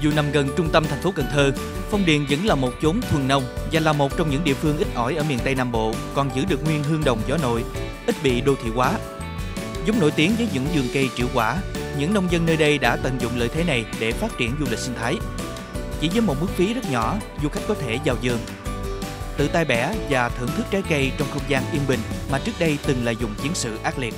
Dù nằm gần trung tâm thành phố Cần Thơ, Phong Điền vẫn là một chốn thuần nông và là một trong những địa phương ít ỏi ở miền Tây Nam Bộ còn giữ được nguyên hương đồng gió nội, ít bị đô thị hóa. Giống nổi tiếng với những vườn cây triệu quả, những nông dân nơi đây đã tận dụng lợi thế này để phát triển du lịch sinh thái. Chỉ với một mức phí rất nhỏ, du khách có thể vào vườn, tự tay bẻ và thưởng thức trái cây trong không gian yên bình mà trước đây từng là dùng chiến sự ác liệt.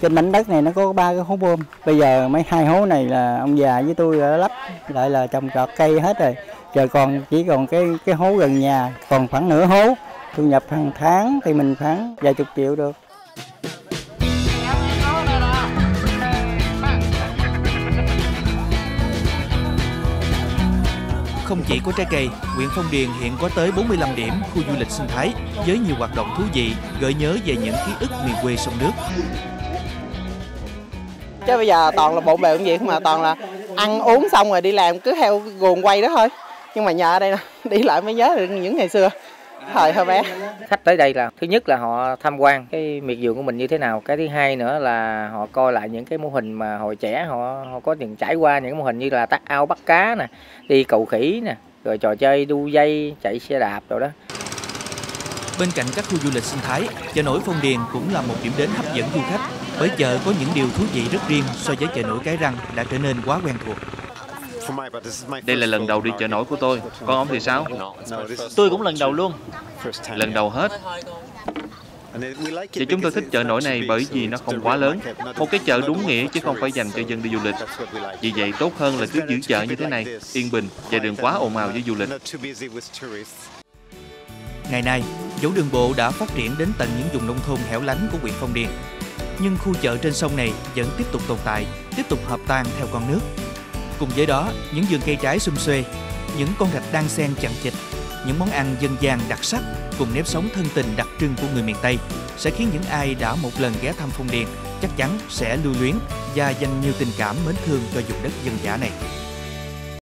Trên mảnh đất này nó có ba cái hố bơm. Bây giờ mấy hai hố này là ông già với tôi đã lắp lại là trồng trọt cây hết rồi. Giờ còn chỉ còn cái cái hố gần nhà, còn khoảng nửa hố. Thu nhập hàng tháng thì mình khoảng vài chục triệu được. Không chỉ có trái cây, huyện Phong Điền hiện có tới 45 điểm khu du lịch sinh thái với nhiều hoạt động thú vị, gợi nhớ về những ký ức miền quê sông nước. Chứ bây giờ toàn là bộn bề công việc mà toàn là ăn uống xong rồi đi làm cứ theo guồng quay đó thôi. Nhưng mà nhờ ở đây nè, đi lại mới nhớ được những ngày xưa. Thời hơi bé. khách tới đây là thứ nhất là họ tham quan cái miệt vườn của mình như thế nào cái thứ hai nữa là họ coi lại những cái mô hình mà hồi trẻ họ họ có những trải qua những mô hình như là tắt ao bắt cá nè đi cầu khỉ nè rồi trò chơi đu dây chạy xe đạp rồi đó Bên cạnh các khu du lịch sinh thái, chợ nổi Phong Điền cũng là một điểm đến hấp dẫn du khách bởi chợ có những điều thú vị rất riêng so với chợ nổi Cái Răng đã trở nên quá quen thuộc. Đây là lần đầu đi chợ nổi của tôi. Còn ông thì sao? Tôi cũng lần đầu luôn. Lần đầu hết. Và chúng tôi thích chợ nổi này bởi vì nó không quá lớn. Một cái chợ đúng nghĩa chứ không phải dành cho dân đi du lịch. Vì vậy tốt hơn là cứ giữ chợ như thế này, yên bình và đừng quá ồn ào với du lịch. Ngày nay, dấu đường bộ đã phát triển đến tận những vùng nông thôn hẻo lánh của huyện Phong Điền. Nhưng khu chợ trên sông này vẫn tiếp tục tồn tại, tiếp tục hợp tan theo con nước. Cùng với đó, những vườn cây trái xum xuê, những con rạch đan xen chằng chịt, những món ăn dân gian đặc sắc cùng nếp sống thân tình đặc trưng của người miền Tây sẽ khiến những ai đã một lần ghé thăm Phong Điền chắc chắn sẽ lưu luyến và dành nhiều tình cảm mến thương cho vùng đất dân dã này.